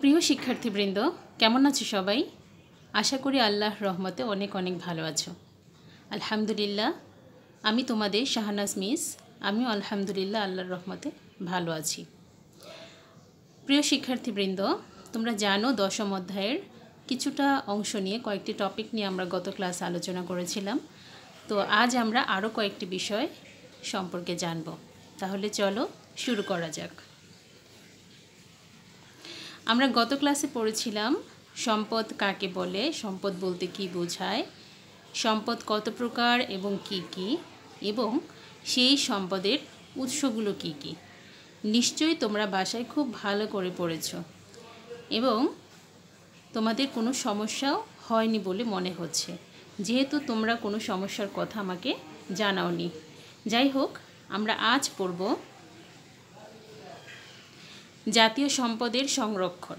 প্রিয় শিক্ষার্থীবৃন্দ, কেমন আছো সবাই? আশা করি আল্লাহ রহমতে অনেক অনেক ভালো আছো। আলহামদুলিল্লাহ, আমি তোমাদের শাহানাজ মিস, আমিও আলহামদুলিল্লাহ আল্লাহর রহমতে ভালো আছি। প্রিয় শিক্ষার্থীবৃন্দ, তোমরা জানো দশম অধ্যায়ের কিছুটা অংশ নিয়ে কয়েকটি টপিক নিয়ে আমরা গত ক্লাসে আলোচনা করেছিলাম। তো আজ আমরা আরও কয়েকটি বিষয় সম্পর্কে জানব। তাহলে চলো শুরু করা যাক। আমরা গত ক্লাসে পড়েছিলাম, সম্পদ কাকে বলে, সম্পদ বলতে কি বোঝায়, সম্পদ কত প্রকার এবং কি কি, এবং সেই সম্পদের উৎসগুলো কি কি। নিশ্চয়ই তোমরা বাসায় খুব ভালো করে পড়েছ এবং তোমাদের কোনো সমস্যাও হয়নি বলে মনে হচ্ছে। যেহেতু তোমরা কোনো সমস্যার কথা আমাকে জানাওনি। যাই হোক, আমরা আজ পড়ব জাতীয় সম্পদের সংরক্ষণ।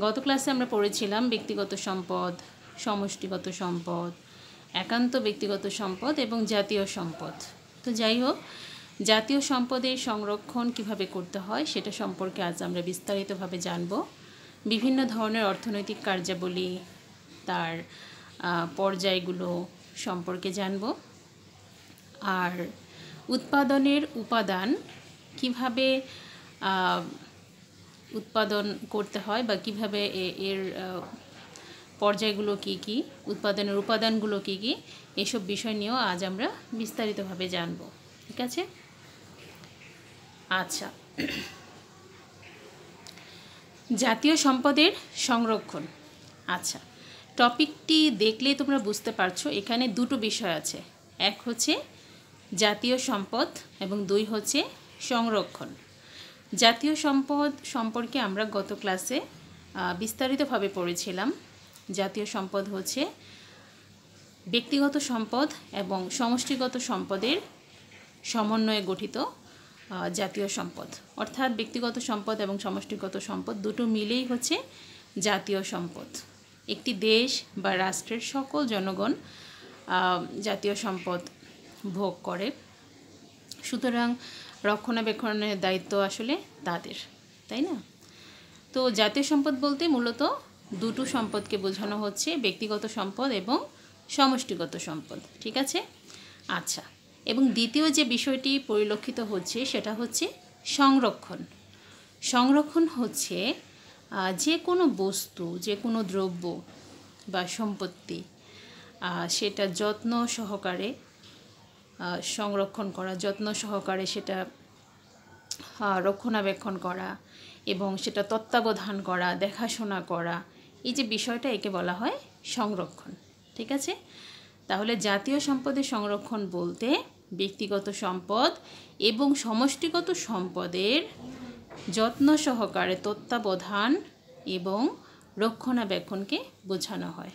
গত ক্লাসে আমরা পড়েছিলাম ব্যক্তিগত সম্পদ, সমষ্টিগত সম্পদ, একান্ত ব্যক্তিগত সম্পদ এবং জাতীয় সম্পদ। তো যাই হোক, জাতীয় সম্পদের সংরক্ষণ কীভাবে করতে হয় সেটা সম্পর্কে আজ আমরা বিস্তারিতভাবে জানব। বিভিন্ন ধরনের অর্থনৈতিক কার্যাবলী, তার পর্যায়গুলো সম্পর্কে জানব। আর উৎপাদনের উপাদান কীভাবে উৎপাদন করতে হয় বা কীভাবে এর পর্যায়গুলো কি কি, উৎপাদনের উপাদানগুলো কি কি, এসব বিষয় নিয়েও আজ আমরা বিস্তারিতভাবে জানব। ঠিক আছে? আচ্ছা। জাতীয় সম্পদের সংরক্ষণ। আচ্ছা টপিকটি দেখলেই তোমরা বুঝতে পারছ, এখানে দুটো বিষয় আছে। এক হচ্ছে জাতীয় সম্পদ এবং দুই হচ্ছে সংরক্ষণ। জাতীয় সম্পদ সম্পর্কে আমরা গত ক্লাসে বিস্তারিতভাবে পড়েছিলাম। জাতীয় সম্পদ হচ্ছে ব্যক্তিগত সম্পদ এবং সমষ্টিগত সম্পদের সমন্বয়ে গঠিত জাতীয় সম্পদ। অর্থাৎ ব্যক্তিগত সম্পদ এবং সমষ্টিগত সম্পদ দুটো মিলেই হচ্ছে জাতীয় সম্পদ। একটি দেশ বা রাষ্ট্রের সকল জনগণ জাতীয় সম্পদ ভোগ করে। সুতরাং রক্ষণাবেক্ষণের দায়িত্ব আসলে তাদের, তাই না? তো জাতীয় সম্পদ বলতে মূলত দুটো সম্পদকে বোঝানো হচ্ছে, ব্যক্তিগত সম্পদ এবং সমষ্টিগত সম্পদ, ঠিক আছে? আচ্ছা এবং দ্বিতীয় যে বিষয়টি পরিলক্ষিত হচ্ছে সেটা হচ্ছে সংরক্ষণ। সংরক্ষণ হচ্ছে যে কোনো বস্তু, যে কোনো দ্রব্য বা সম্পত্তি সেটা যত্ন সহকারে সংরক্ষণ করা, যত্ন সহকারে সেটা রক্ষণাবেক্ষণ করা এবং সেটা তত্ত্বাবধান করা, দেখাশোনা করা, এই যে বিষয়টা একে বলা হয় সংরক্ষণ, ঠিক আছে? তাহলে জাতীয় সম্পদের সংরক্ষণ বলতে ব্যক্তিগত সম্পদ এবং সমষ্টিগত সম্পদের যত্ন সহকারে তত্ত্বাবধান এবং রক্ষণাবেক্ষণকে বোঝানো হয়।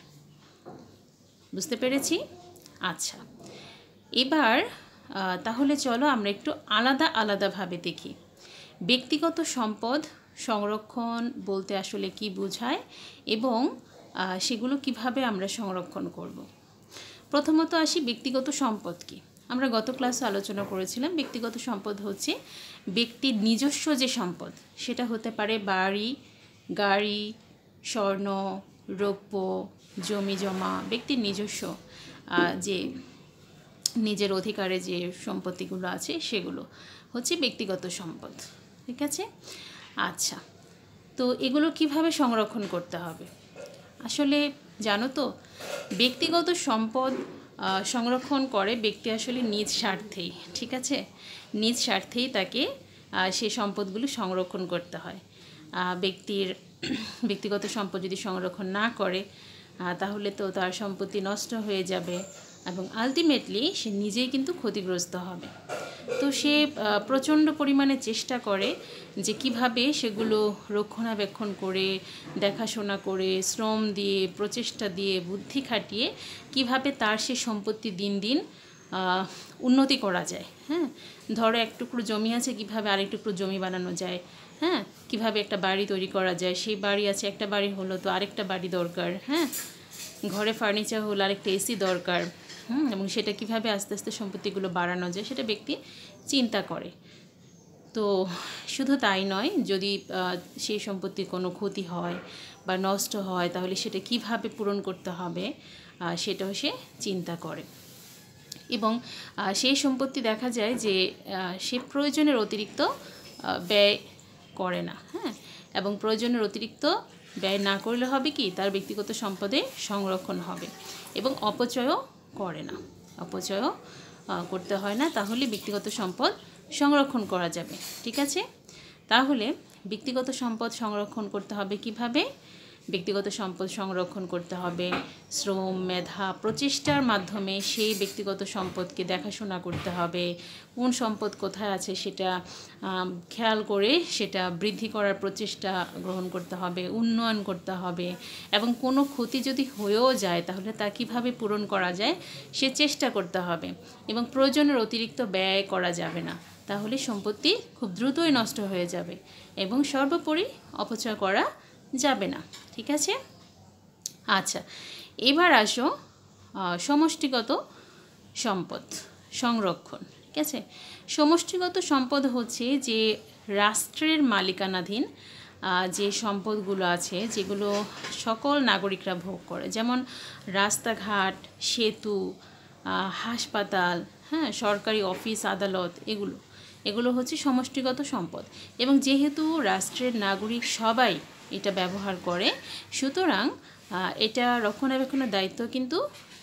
বুঝতে পেরেছি? আচ্ছা। এবার তাহলে চলো আমরা একটু আলাদা আলাদাভাবে দেখি ব্যক্তিগত সম্পদ সংরক্ষণ বলতে আসলে কি বোঝায় এবং সেগুলো কীভাবে আমরা সংরক্ষণ করব। প্রথমত আসি ব্যক্তিগত সম্পদ কি আমরা গত ক্লাসে আলোচনা করেছিলাম, ব্যক্তিগত সম্পদ হচ্ছে ব্যক্তির নিজস্ব যে সম্পদ, সেটা হতে পারে বাড়ি, গাড়ি, স্বর্ণ রৌপ্য জমি জমা, ব্যক্তির নিজস্ব যে নিজের অধিকারে যে সম্পত্তিগুলো আছে সেগুলো হচ্ছে ব্যক্তিগত সম্পদ, ঠিক আছে? আচ্ছা তো এগুলো কীভাবে সংরক্ষণ করতে হবে? আসলে জানো তো, ব্যক্তিগত সম্পদ সংরক্ষণ করে ব্যক্তি আসলে নিজ স্বার্থেই, ঠিক আছে? নিজ স্বার্থেই তাকে সে সম্পদগুলো সংরক্ষণ করতে হয়। ব্যক্তির, ব্যক্তিগত সম্পদ যদি সংরক্ষণ না করে তাহলে তো তার সম্পত্তি নষ্ট হয়ে যাবে। এবং আলটিমেটলি সে নিজেই কিন্তু ক্ষতিগ্রস্ত হবে। তো সে প্রচণ্ড পরিমাণে চেষ্টা করে যে কীভাবে সেগুলো রক্ষণাবেক্ষণ করে, দেখাশোনা করে, শ্রম দিয়ে, প্রচেষ্টা দিয়ে, বুদ্ধি খাটিয়ে কীভাবে তার সে সম্পত্তি দিন দিন উন্নতি করা যায়। হ্যাঁ? ধরো এক টুকরো জমি আছে, কীভাবে আরেক টুকরো জমি বানানো যায়? হ্যাঁ? কীভাবে একটা বাড়ি তৈরি করা যায়? সেই বাড়ি আছে, একটা বাড়ি হলো তো আরেকটা বাড়ি দরকার। হ্যাঁ? ঘরে ফার্নিচার হলো, আরেকটা এসি দরকার। হুম, এবং সেটা কীভাবে আস্তে আস্তে সম্পত্তিগুলো বাড়ানো যায় সেটা ব্যক্তি চিন্তা করে। তো শুধু তাই নয়, যদি সেই সম্পত্তির কোনো ক্ষতি হয় বা নষ্ট হয়, তাহলে সেটা কীভাবে পূরণ করতে হবে সেটাও সে চিন্তা করে। এবং সেই সম্পত্তি দেখা যায় যে সে প্রয়োজনের অতিরিক্ত ব্যয় করে না হ্যাঁ? এবং প্রয়োজনের অতিরিক্ত ব্যয় না করলে হবে কি? তার ব্যক্তিগত সম্পদে সংরক্ষণ হবে এবং অপচয়ও করে না। অপচয়ও করতে হয় না। তাহলে ব্যক্তিগত সম্পদ সংরক্ষণ করা যাবে। ঠিক আছে? তাহলে ব্যক্তিগত সম্পদ সংরক্ষণ করতে হবে কীভাবে? ব্যক্তিগত সম্পদ সংরক্ষণ করতে হবে, শ্রম, মেধা, প্রচেষ্টার মাধ্যমে সেই ব্যক্তিগত সম্পদকে দেখাশোনা করতে হবে। কোন সম্পদ কোথায় আছে সেটা খেয়াল করে সেটা বৃদ্ধি করার প্রচেষ্টা গ্রহণ করতে হবে, উন্নয়ন করতে হবে এবং কোনো ক্ষতি যদি হয়েও যায় তাহলে তা কীভাবে পূরণ করা যায় সে চেষ্টা করতে হবে এবং প্রয়োজনের অতিরিক্ত ব্যয় করা যাবে না। তাহলে সম্পত্তি খুব দ্রুতই নষ্ট হয়ে যাবে এবং সর্বোপরি অপচয় করা যাবে না। ঠিক আছে? আচ্ছা এবার আসো সমষ্টিগত সম্পদ সংরক্ষণ, ঠিক আছে? সমষ্টিগত সম্পদ হচ্ছে যে রাষ্ট্রের মালিকানাধীন যে সম্পদগুলো আছে, যেগুলো সকল নাগরিকরা ভোগ করে। যেমন রাস্তাঘাট, সেতু হাসপাতাল হ্যাঁ সরকারি অফিস, আদালত, এগুলো। এগুলো হচ্ছে সমষ্টিগত সম্পদ। এবং যেহেতু রাষ্ট্রের নাগরিক সবাই এটা ব্যবহার করে। সুতরাং এটা রক্ষণাবেক্ষণের দায়িত্ব কিন্তু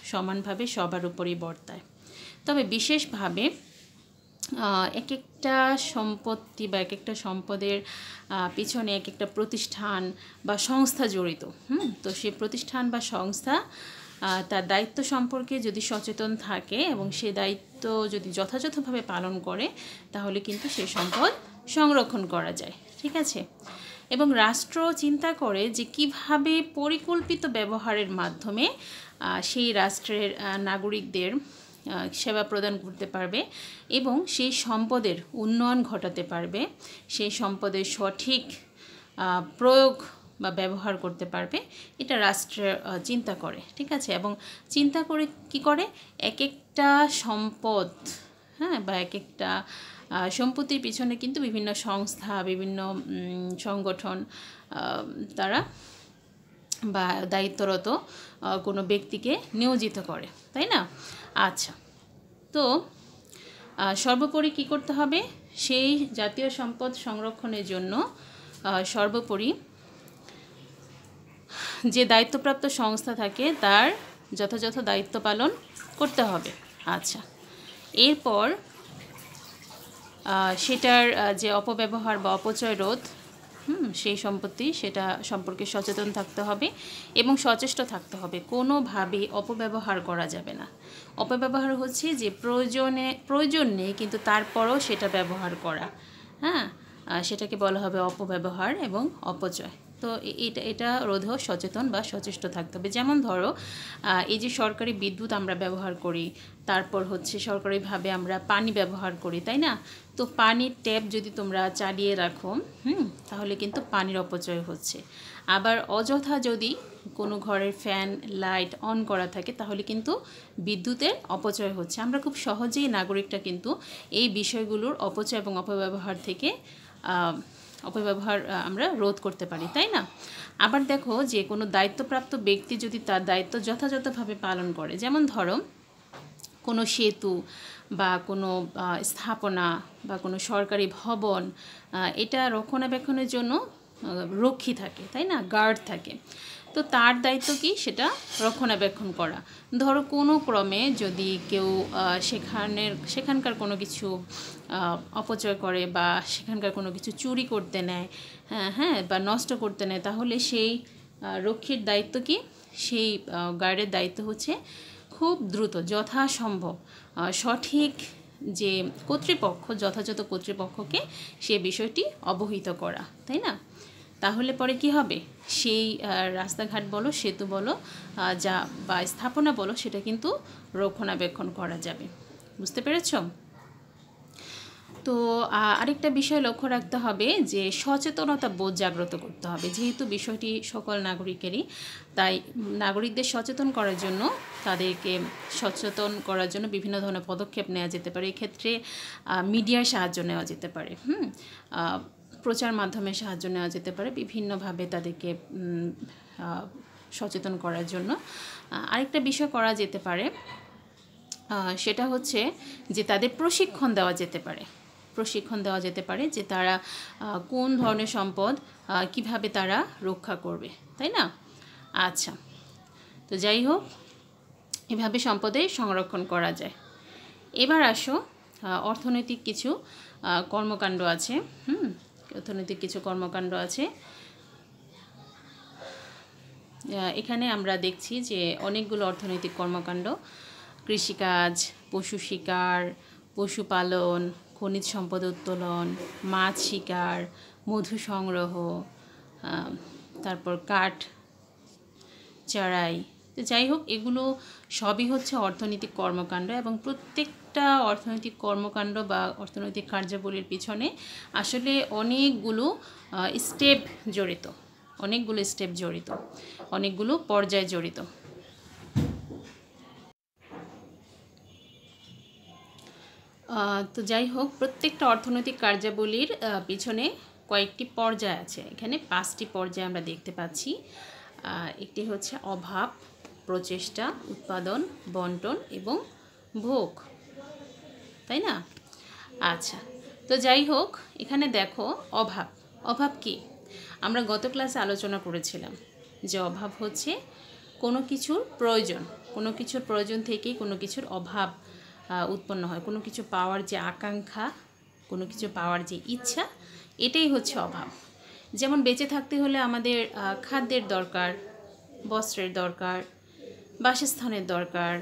সমানভাবে সবার উপরেই বর্তায়। তবে বিশেষভাবে এক একটা সম্পত্তি বা এক একটা সম্পদের পিছনে এক একটা প্রতিষ্ঠান বা সংস্থা জড়িত, হুম? তো সে প্রতিষ্ঠান বা সংস্থা তার দায়িত্ব সম্পর্কে যদি সচেতন থাকে এবং সে দায়িত্ব যদি যথাযথভাবে পালন করে, তাহলে কিন্তু সে সম্পদ সংরক্ষণ করা যায়। ঠিক আছে? এবং রাষ্ট্র চিন্তা করে যে কীভাবে পরিকল্পিত ব্যবহারের মাধ্যমে সেই রাষ্ট্রের নাগরিকদের সেবা প্রদান করতে পারবে এবং সেই সম্পদের উন্নয়ন ঘটাতে পারবে, সেই সম্পদের সঠিক প্রয়োগ বা ব্যবহার করতে পারবে। এটা রাষ্ট্রের চিন্তা করে, ঠিক আছে? এবং চিন্তা করে কি করে? এক একটা সম্পদ হ্যাঁ? বা এক একটা সম্পত্তির পিছনে কিন্তু বিভিন্ন সংস্থা, বিভিন্ন সংগঠন তারা বা দায়িত্বরত কোনো ব্যক্তিকে নিয়োজিত করে, তাই না? আচ্ছা তো সর্বোপরি কি করতে হবে? সেই জাতীয় সম্পদ সংরক্ষণের জন্য সর্বোপরি যে দায়িত্বপ্রাপ্ত সংস্থা থাকে, তার যথাযথ দায়িত্ব পালন করতে হবে। আচ্ছা এরপর সেটার যে অপব্যবহার বা অপচয় রোধ, হুম, সেই সম্পত্তি সেটা সম্পর্কে সচেতন থাকতে হবে এবং সচেষ্ট থাকতে হবে। কোনোভাবে অপব্যবহার করা যাবে না। অপব্যবহার হচ্ছে যে প্রয়োজনে, প্রয়োজন নেই, কিন্তু তারপরও সেটা ব্যবহার করা। হ্যাঁ সেটাকে বলা হবে অপব্যবহার এবং অপচয়। তো এটা এটা রোধেও সচেতন বা সচেষ্ট থাকতে হবে। যেমন ধরো এই যে সরকারি বিদ্যুৎ আমরা ব্যবহার করি, তারপর হচ্ছে সরকারিভাবে আমরা পানি ব্যবহার করি, তাই না? তো পানির ট্যাপ যদি তোমরা চালিয়ে রাখো, হুম, তাহলে কিন্তু পানির অপচয় হচ্ছে। আবার অযথা যদি কোনো ঘরের ফ্যান, লাইট অন করা থাকে, তাহলে কিন্তু বিদ্যুতের অপচয় হচ্ছে। আমরা খুব সহজেই নাগরিকটা কিন্তু এই বিষয়গুলোর অপচয় এবং অপব্যবহার থেকে অপব্যবহার আমরা রোধ করতে পারি, তাই না? আবার দেখো যে কোনো দায়িত্বপ্রাপ্ত ব্যক্তি যদি তার দায়িত্ব যথাযথভাবে পালন করে, যেমন ধরো কোনো সেতু বা কোনো স্থাপনা বা কোনো সরকারি ভবন এটা রক্ষণাবেক্ষণের জন্য রক্ষী থাকে, তাই না? গার্ড থাকে। তো তার দায়িত্ব কি? সেটা রক্ষণাবেক্ষণ করা। ধরো কোনো ক্রমে যদি কেউ সেখানের, সেখানকার কোনো কিছু অপচয় করে বা সেখানকার কোনো কিছু চুরি করতে নেয় হ্যাঁ হ্যাঁ বা নষ্ট করতে নেয়, তাহলে সেই রক্ষীর দায়িত্ব কি? সেই গার্ডের দায়িত্ব হচ্ছে খুব দ্রুত, যথাসম্ভব সঠিক যে কর্তৃপক্ষ, যথাযথ কর্তৃপক্ষকে সে বিষয়টি অবহিত করা, তাই না? তাহলে পরে কি হবে? সেই রাস্তাঘাট বলো, সেতু বলো যা, বা স্থাপনা বলো, সেটা কিন্তু রক্ষণাবেক্ষণ করা যাবে। বুঝতে পেরেছ? তো আরেকটা বিষয় লক্ষ্য রাখতে হবে যে সচেতনতা বোধ জাগ্রত করতে হবে। যেহেতু বিষয়টি সকল নাগরিকেরই, তাই নাগরিকদের সচেতন করার জন্য, তাদেরকে সচেতন করার জন্য বিভিন্ন ধরনের পদক্ষেপ নেওয়া যেতে পারে। এক্ষেত্রে মিডিয়ার সাহায্য নেওয়া যেতে পারে। হুম? প্রচার মাধ্যমে সাহায্য নেওয়া যেতে পারে বিভিন্নভাবে তাদেরকে সচেতন করার জন্য। আরেকটা বিষয় করা যেতে পারে সেটা হচ্ছে যে তাদের প্রশিক্ষণ দেওয়া যেতে পারে। প্রশিক্ষণ দেওয়া যেতে পারে যে তারা কোন ধরনের সম্পদ কীভাবে তারা রক্ষা করবে, তাই না? আচ্ছা তো যাই হোক, এভাবে সম্পদে সংরক্ষণ করা যায়। এবার আসো অর্থনৈতিক কিছু কর্মকাণ্ড আছে, হুম? অর্থনৈতিক কিছু কর্মকাণ্ড আছে। এখানে আমরা দেখছি যে অনেকগুলো অর্থনৈতিক কর্মকাণ্ড, কৃষিকাজ, পশু শিকার, পশুপালন, খনিজ সম্পদ উত্তোলন, মাছ শিকার, মধু সংগ্রহ তারপর কাঠ চড়াই তো যাই হোক, এগুলো সবই হচ্ছে অর্থনৈতিক কর্মকাণ্ড এবং প্রত্যেকটা অর্থনৈতিক কর্মকাণ্ড বা অর্থনৈতিক কার্যাবলীর পিছনে আসলে অনেকগুলো স্টেপ জড়িত, অনেকগুলো স্টেপ জড়িত, অনেকগুলো পর্যায় জড়িত। তো যাই হোক, প্রত্যেকটা অর্থনৈতিক কার্যাবলীর পিছনে কয়েকটি পর্যায় আছে। এখানে পাঁচটি পর্যায়ে আমরা দেখতে পাচ্ছি। একটি হচ্ছে অভাব প্রচেষ্টা, উৎপাদন, বন্টন এবং ভোগ। তাই না? আচ্ছা তো যাই হোক, এখানে দেখো অভাব। অভাব কি? আমরা গত ক্লাসে আলোচনা করেছিলাম যে অভাব হচ্ছে কোনো কিছুর প্রয়োজন, কোনো কিছুর প্রয়োজন থেকেই কোনো কিছুর অভাব উৎপন্ন হয়। কোনো কিছু পাওয়ার যে আকাঙ্ক্ষা, কোনো কিছু পাওয়ার যে ইচ্ছা, এটাই হচ্ছে অভাব। যেমন বেঁচে থাকতে হলে আমাদের খাদ্যের দরকার, বস্ত্রের দরকার বাসস্থানের দরকার,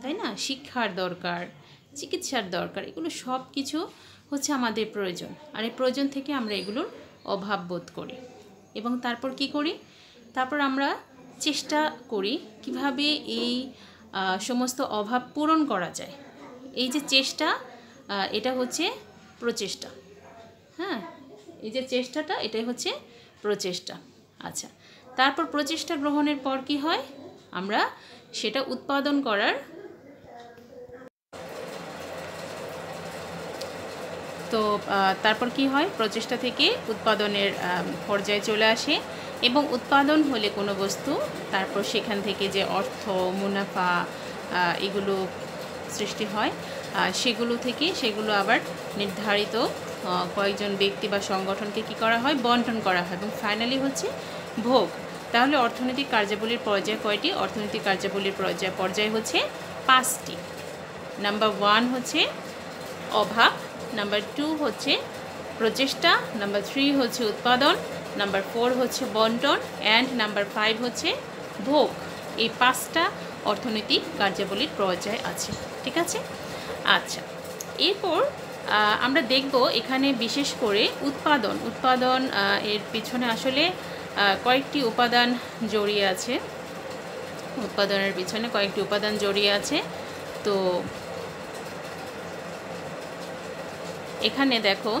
তাই না? শিক্ষার দরকার, চিকিৎসার দরকার, এগুলো সব কিছু হচ্ছে আমাদের প্রয়োজন। আর এই প্রয়োজন থেকে আমরা এগুলোর অভাব বোধ করি। এবং তারপর কি করি? তারপর আমরা চেষ্টা করি কীভাবে এই সমস্ত অভাব পূরণ করা যায়। এই যে চেষ্টা এটা হচ্ছে প্রচেষ্টা। হ্যাঁ? এই যে চেষ্টাটা, এটাই হচ্ছে প্রচেষ্টা। আচ্ছা তারপর প্রচেষ্টা গ্রহণের পর কি হয়? আমরা সেটা উৎপাদন করার তো তারপর কি হয়? প্রচেষ্টা থেকে উৎপাদনের পর্যায়ে চলে আসে এবং উৎপাদন হলে কোনো বস্তু, তারপর সেখান থেকে যে অর্থ, মুনাফা এগুলো সৃষ্টি হয় সেগুলো থেকে সেগুলো আবার নির্ধারিত কয়েকজন ব্যক্তি বা সংগঠনকে কি করা হয়? বন্টন করা হয় এবং ফাইনালি হচ্ছে ভোগ। তাহলে অর্থনৈতিক কার্যাবলীর পর্যায় কয়টি? অর্থনৈতিক কার্যাবলীর পর্যায় পর্যায় হচ্ছে পাঁচটি। নাম্বার ওয়ান হচ্ছে অভাব নাম্বার টু হচ্ছে প্রচেষ্টা নাম্বার থ্রি হচ্ছে উৎপাদন নাম্বার ফোর হচ্ছে বন্টন অ্যান্ড নাম্বার ফাইভ হচ্ছে ভোগ। এই পাঁচটা অর্থনৈতিক কার্যাবলীর পর্যায় আছে, ঠিক আছে? আচ্ছা এরপর আমরা দেখব এখানে বিশেষ করে উৎপাদন। উৎপাদন এর পিছনে আসলে কয়েকটি উপাদান জড়িয়ে আছে। উৎপাদনের পিছনে কয়েকটি উপাদান জড়িয়ে আছে। তো এখানে দেখো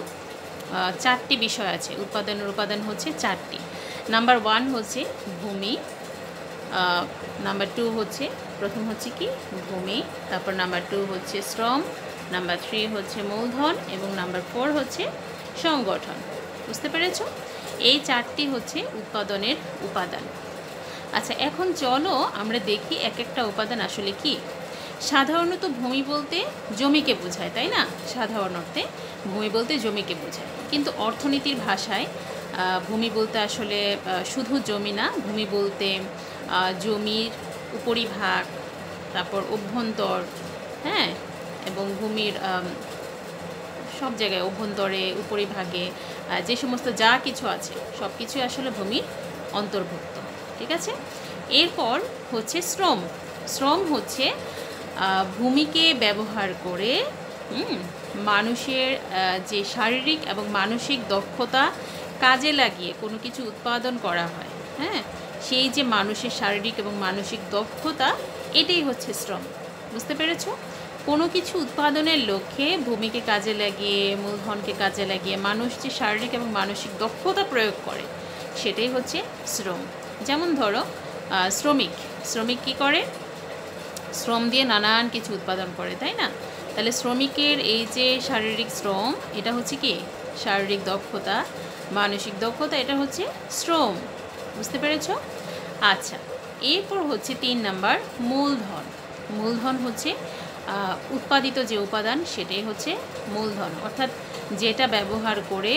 চারটি বিষয় আছে। উৎপাদনের উপাদান হচ্ছে চারটি। নাম্বার ওয়ান হচ্ছে ভূমি নাম্বার টু হচ্ছে, প্রথম হচ্ছে কি? ভূমি, তারপর নাম্বার টু হচ্ছে শ্রম নাম্বার থ্রি হচ্ছে মূলধন, এবং নাম্বার ফোর হচ্ছে সংগঠন। বুঝতে পেরেছ? এই চারটি হচ্ছে উৎপাদনের উপাদান। আচ্ছা এখন চলো আমরা দেখি এক একটা উপাদান আসলে কি। সাধারণত ভূমি বলতে জমিকে বোঝায়, তাই না? সাধারণ অর্থে ভূমি বলতে জমিকে বোঝায়। কিন্তু অর্থনীতির ভাষায় ভূমি বলতে আসলে শুধু জমি না, ভূমি বলতে জমির উপরিভাগ, তারপর অভ্যন্তর হ্যাঁ? এবং ভূমির সব জায়গায় অভ্যন্তরে, উপরিভাগে যে সমস্ত যা কিছু আছে সব কিছুই আসলে ভূমির অন্তর্ভুক্ত, ঠিক আছে? এরপর হচ্ছে শ্রম। শ্রম হচ্ছে ভূমিকে ব্যবহার করে মানুষের যে শারীরিক এবং মানসিক দক্ষতা কাজে লাগিয়ে কোনো কিছু উৎপাদন করা হয় হ্যাঁ? সেই যে মানুষের শারীরিক এবং মানসিক দক্ষতা, এটাই হচ্ছে শ্রম। বুঝতে পেরেছ? কোনো কিছু উৎপাদনের লক্ষ্যে ভূমিকে কাজে লাগিয়ে, মূলধনকে কাজে লাগিয়ে মানুষ যে শারীরিক এবং মানসিক দক্ষতা প্রয়োগ করে, সেটাই হচ্ছে শ্রম। যেমন ধরো শ্রমিক। শ্রমিক কী করে? শ্রম দিয়ে নানান কিছু উৎপাদন করে, তাই না? তাহলে শ্রমিকের এই যে শারীরিক শ্রম, এটা হচ্ছে কি? শারীরিক দক্ষতা, মানসিক দক্ষতা, এটা হচ্ছে শ্রম। বুঝতে পেরেছ? আচ্ছা এরপর হচ্ছে তিন নাম্বার, মূলধন। মূলধন হচ্ছে উৎপাদিত যে উপাদান, সেটাই হচ্ছে মূলধন। অর্থাৎ যেটা ব্যবহার করে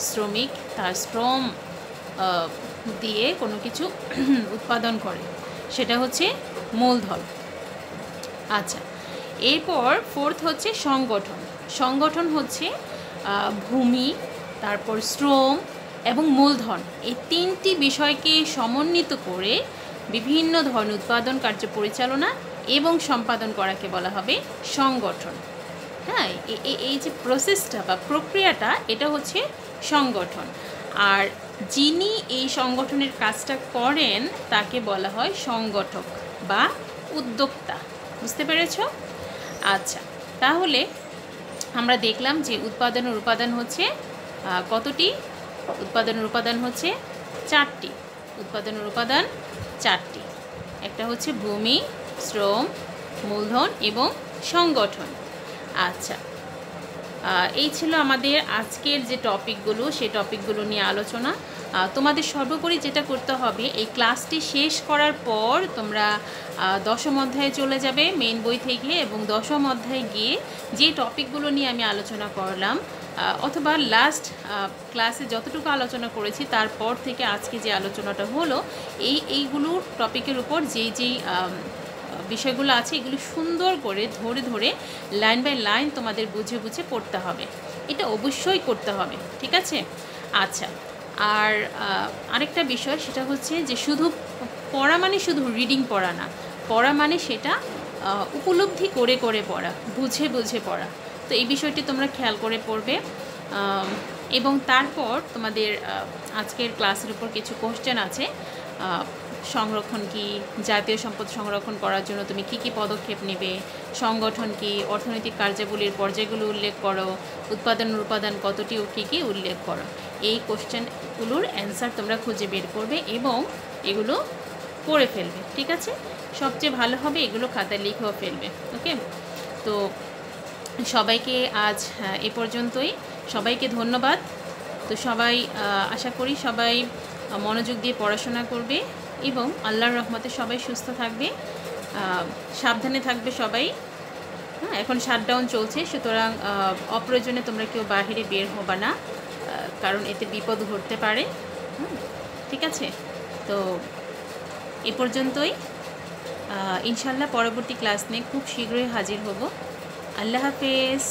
শ্রমিক তার শ্রম দিয়ে কোনো কিছু উৎপাদন করে, সেটা হচ্ছে মূলধন। আচ্ছা এরপর ফোর্থ হচ্ছে সংগঠন। সংগঠন হচ্ছে ভূমি, তারপর শ্রম এবং মূলধন। এই তিনটি বিষয়কে সমন্বিত করে বিভিন্ন ধরনের উৎপাদন কার্য পরিচালনা এবং সম্পাদন করাকে বলা হবে সংগঠন। হ্যাঁ এই যে প্রসেসটা বা প্রক্রিয়াটা, এটা হচ্ছে সংগঠন। আর যিনি এই সংগঠনের কাজটা করেন, তাকে বলা হয় সংগঠক বা উদ্যোক্তা। বুঝতে পেরেছ? আচ্ছা তাহলে আমরা দেখলাম যে উৎপাদনের উপাদান হচ্ছে কতটি? উৎপাদনের উপাদান হচ্ছে চারটি। উৎপাদনের উপাদান চারটি। একটা হচ্ছে ভূমি শ্রম, মূলধন এবং সংগঠন। আচ্ছা এই ছিল আমাদের আজকের যে টপিকগুলো, সেই টপিকগুলো নিয়ে আলোচনা। তোমাদের সর্বোপরি যেটা করতে হবে, এই ক্লাসটি শেষ করার পর তোমরা দশম অধ্যায়ে চলে যাবে মেন বই থেকে এবং দশম অধ্যায়ে গিয়ে যে টপিকগুলো নিয়ে আমি আলোচনা করলাম অথবা লাস্ট ক্লাসে যতটুকু আলোচনা করেছি, তারপর থেকে আজকে যে আলোচনাটা হলো, এই এইগুলোর টপিকের উপর যেই যেই বিষয়গুলো আছে, এগুলো সুন্দর করে ধরে ধরে লাইন বাই লাইন তোমাদের বুঝে বুঝে পড়তে হবে। এটা অবশ্যই করতে হবে, ঠিক আছে? আচ্ছা আর আরেকটা বিষয় সেটা হচ্ছে যে শুধু পড়া মানে শুধু রিডিং পড়া না, পড়া মানে সেটা উপলব্ধি করে করে পড়া, বুঝে বুঝে পড়া। তো এই বিষয়টি তোমরা খেয়াল করে পড়বে। এবং তারপর তোমাদের আজকের ক্লাসের উপর কিছু কোশ্চেন আছে। সংরক্ষণ কি? জাতীয় সম্পদ সংরক্ষণ করার জন্য তুমি কি কি পদক্ষেপ নেবে? সংগঠন কি? অর্থনৈতিক কার্যাবলীর পর্যায়গুলো উল্লেখ করো। উৎপাদন উপাদান কতটি ও কী কী উল্লেখ করো? এই কোশ্চেনগুলোর অ্যান্সার তোমরা খুঁজে বের করবে এবং এগুলো করে ফেলবে, ঠিক আছে? সবচেয়ে ভালো হবে এগুলো খাতায় লিখেও ফেলবে, ওকে? তো সবাইকে আজ এ পর্যন্তই। সবাইকে ধন্যবাদ। তো সবাই আশা করি সবাই মনোযোগ দিয়ে পড়াশোনা করবে। এবং আল্লাহর রহমতে সবাই সুস্থ থাকবে। সাবধানে থাকবে সবাই। হ্যাঁ এখন শাটডাউন চলছে, সুতরাং অপ্রয়োজনে তোমরা কেউ বাহিরে বের হবা না কারণ এতে বিপদ ঘটতে পারে। ঠিক আছে? তো এ পর্যন্তই। ইনশাল্লাহ পরবর্তী ক্লাস নিয়ে খুব শীঘ্রই হাজির হব। আল্লাহ হাফেজ।